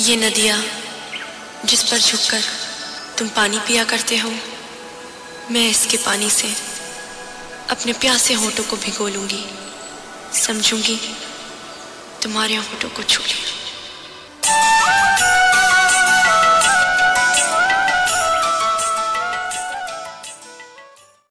ये नदियाँ जिस पर झुककर तुम पानी पिया करते हो, मैं इसके पानी से अपने प्यासे होठों को भिगो लूँगी। समझूँगी, तुम्हारे होठों को छू लिया।